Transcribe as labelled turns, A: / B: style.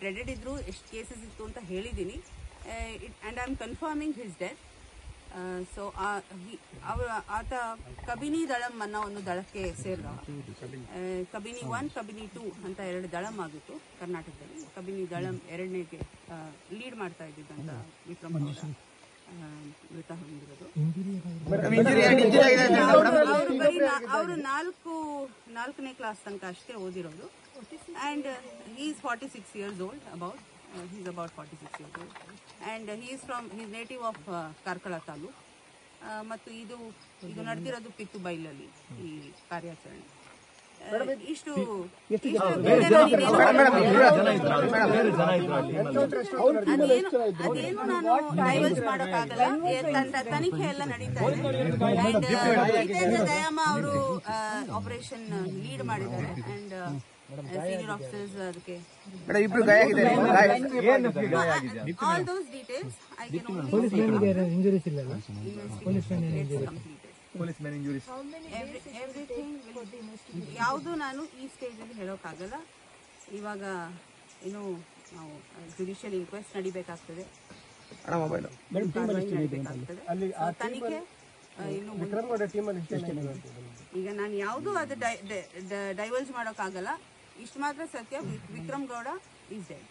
A: Dreaded ಇದ್ರು ಎಷ್ಟು cases ಇತ್ತು ಅಂತ ಹೇಳಿದ್ದೀನಿ and I am confirming his death so ಅವರ ಆತ ಕಬಿನಿ ದಳಂ ಅನ್ನೋ ಒಂದು ದಳಕ್ಕೆ ಸೇರಿದವ. ಕಬಿನಿ ಒನ್ ಕಬಿನಿ ಟೂ ಅಂತ ಎರಡು ದಳಂ ಆಗಿತ್ತು ಕರ್ನಾಟಕದಲ್ಲಿ. ಕಬಿನಿ ದಳಂ ಎರಡನೇಗೆ ಲೀಡ್ ಮಾಡ್ತಾ ಇದ್ದಿದ್ದಂತ ವಿಕ್ರಮ್ ಮೃತ ಹೊಂದಿರೋದು. ಅವರು ಬರೀ ಅವರು ನಾಲ್ಕು ನಾಲ್ಕನೇ ಕ್ಲಾಸ್ ತನಕ ಅಷ್ಟೇ ಓದಿರೋದು. And uh, is is six years old about uh, is about forty six years old and he is from his native of Karkala taluk Taluk. ಮತ್ತು ಇದು ಇದು ನಡೆದಿರೋದು ಪಿತ್ತು ಬೈಲಲ್ಲಿ ಈ ಕಾರ್ಯಾಚರಣೆ. ಆ, ಇಷ್ಟು ಅದೇನು ನಾನು ಡೈವರ್ಸ್ ಮಾಡೋಕ್ಕಾಗಲ್ಲ. ತನಿಖೆ ಎಲ್ಲ ನಡೀತಾ ಇದೆ. ದಯಾಮ ಅವರು ಆಪರೇಷನ್ ಲೀಡ್ ಮಾಡಿದ್ದಾರೆ. ಅಂಡ್ ಸೀನಿಯರ್ ಆಫೀಸರ್ಸ್ ಅದಕ್ಕೆ.
B: ಇಬ್ರು ಗಾಯ ಆಗಿದ್ದಾರೆ.
A: All those details I can
C: injuries ಇಲ್ಲಲ್ಲ?
A: ಯಾವುದು ನಾನು ಈ ಸ್ಟೇಜಲ್ಲಿ ಹೇಳೋಕ್ಕಾಗಲ್ಲ. ಇವಾಗ ಏನು ನಾವು ಜುಡಿಷಿಯಲ್ ಇನ್ಕ್ವೆಸ್ಟ್ ನಡಿಬೇಕಾಗ್ತದೆ. ತನಿಖೆ ಆ, ಇನ್ನು ಮುಂದೆ- ಈಗ ನಾನು ಯಾವುದು ಅದು ಡೈವರ್ಸ್ ಮಾಡೋಕ್ಕಾಗಲ್ಲ. ಇಷ್ಟು ಮಾತ್ರ ಸತ್ಯ V- Vikram Gowda is dead